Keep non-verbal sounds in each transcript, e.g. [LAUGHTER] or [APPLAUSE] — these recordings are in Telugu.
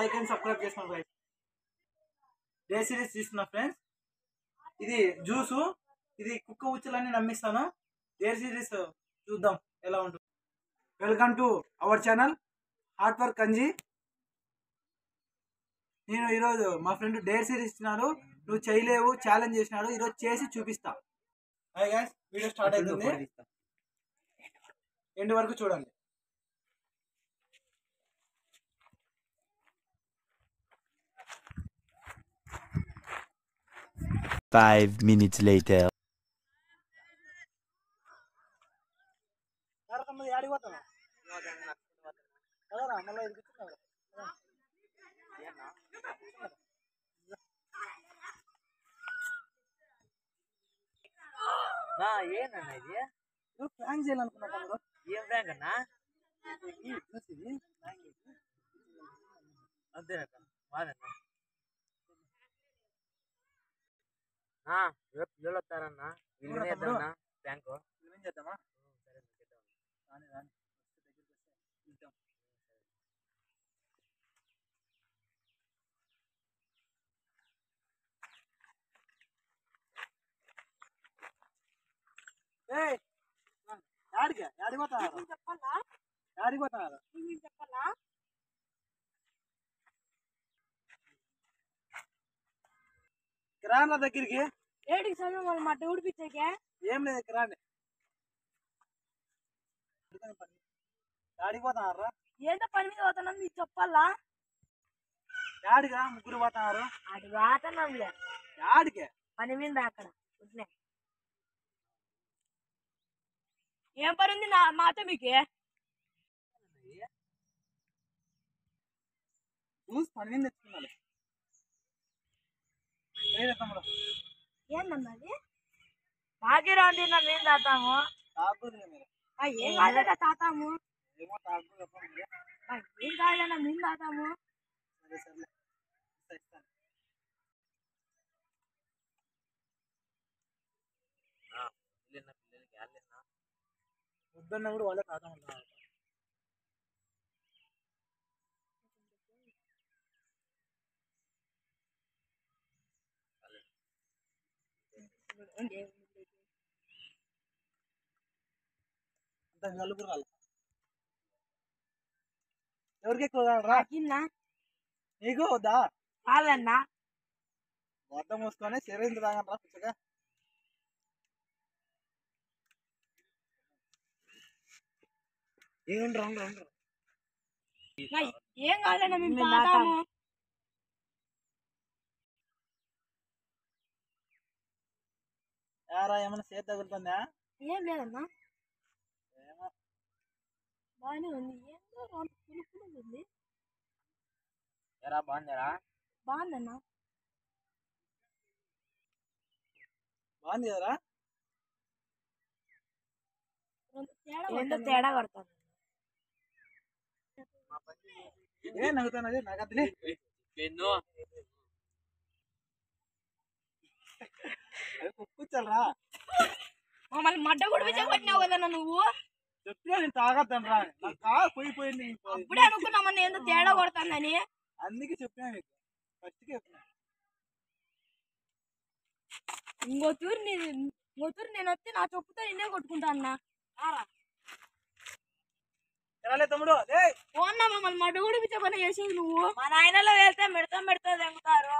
లైక్ అండ్ సబ్స్క్రైబ్ చేసుకోండి ఫ్రెండ్స్ డే సిరీస్ తీసుకున్నా ఫ్రెండ్స్. ఇది జ్యూసు ఇది కుక్క ఉచ్చులన్నీ నమ్మిస్తాను. డే సిరీస్ చూద్దాం ఎలా ఉంటుంది. Welcome to our channel hard work kanji. నేను ఈరోజు మా ఫ్రెండ్ డేర్ సిరీస్ ఇచ్చినాడు నువ్వు చేయలేవు ఛాలెంజ్ చేసినాడు. ఈరోజు చేసి చూపిస్తా. వీడియో స్టార్ట్ అవుతుంది. ఎండ్ వరకు చూడండి. Five minutes later. నా ఏందన్నా ఇది ప్రాంక్ చేయాలనుకున్నా తమ్ముడు ఏం ర్యాంక్ అన్నా ఈ చూసి ఇది prank చేసి. అంతేనక్క బాగన్నా నా రేపు పిల్లలు వస్తారన్నా వేద్దామన్నా బ్యాంకు? చేద్దామా? సరే చేద్దాం రాని రాని. దగ్గరికి వస్తే పిలుద్దాం. ఏయ్, యాడికి? యాడికి పోతున్నారు యాడికి పోతున్నారు కిరాణా దగ్గరికి? ఏడికి సమయం వాళ్ళు మా దేవుడి పిచ్చాకే ఏం లేదు కిరాణి యాడికి పోతున్నారా? ఏందో పని మీద పోతున్నాం నీకు చెప్పాలా? యాడిగా ముగ్గురు పోతున్నారు? అటు పోతున్నాంలే యాడికి పని మీద అక్కడ. ఏం పని ఉంది నా మాతో మీకు? చూసి పని మీద తెచ్చుకున్నాను ఏదే తమ్ముడు ఏందన్నది మాకే రాండి నా మేము తాతాము. తాగుదు మీరు ఆ, ఏం కాలేదా తాతాము. ఏం కాలేదా మేము తాతాము. వద్దన్న కూడా వాళ్ళే తాత నలుగురు రాలి ఎవరికి ఎక్కువ రా కింద నీకు వద్దా? కాదన్నా. వద్ద మూసుకొని శరీరం పుచ్చగా? ఏం రండి రండి. నా, ఏం కాలేనా మేము యారా ఏమైనా చేతి తగులుతుందా? ఏం లేదన్నా ఏమో. బాగానే ఉంది. ఏందో అంత పులుపులు ఉంది. ఎరా బాగుందరా బాగుందన్నా బాగుంది కదరా? ఏందో తేడా కొడతాను ఏ నాకు అదిలే పెన్ను కూర్చోరా. మమ్మల్ని మడ్డ కూడా పిచ్చ కొట్టినావు కదన్నా నువ్వు? చెప్పినా నేను తాగద్దాను రా నాకు కాదు పోయిపోయింది అప్పుడే అనుకున్నామన్నా ఏందో తేడా కొడుతుందని. అందుకే చెప్పినా మీకు ఫస్ట్ చెప్పినా. ఇంకో తూరు నీ ఇంకో తూరు నేను వస్తే నా చొప్పుతో నిన్నే కొట్టుకుంటా అన్న. తమ్ముడు. పోన్నా మమ్మల్ని మడ్డ కూడా పని చేసింది నువ్వు. మా నాయనలో వెళ్తే మిడతా మిడతా తెంగుతారు.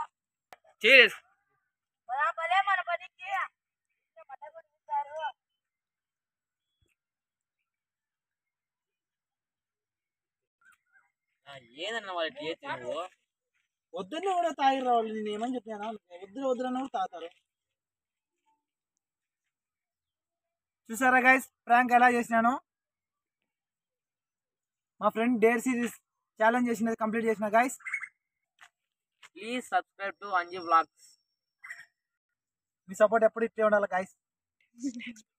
ఏందన్నా వాళ్ళు చేసి నువ్వు? వద్దున్న కూడా తాగిరా వాళ్ళు నేను ఏమని చెప్పాను వద్దు వద్దులన్న కూడా తాగుతారు. చూసారా గైస్ ప్రాంక్ ఎలా చేసినాను? మా ఫ్రెండ్ డేర్ సిరీస్ ఛాలెంజ్ చేసినది కంప్లీట్ చేసిన guys please subscribe to Anji blogs me support ఎప్పుడు ఇట్టే ఉండాలి గైస్ [LAUGHS]